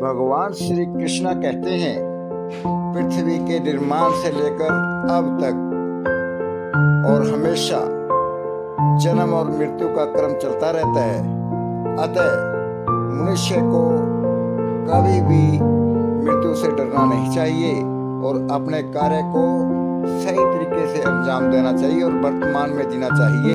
भगवान श्री कृष्णा कहते हैं, पृथ्वी के निर्माण से लेकर अब तक और हमेशा जन्म और मृत्यु का क्रम चलता रहता है। अतः मनुष्य को कभी भी मृत्यु से डरना नहीं चाहिए और अपने कार्य को सही तरीके से अंजाम देना चाहिए और वर्तमान में जीना चाहिए।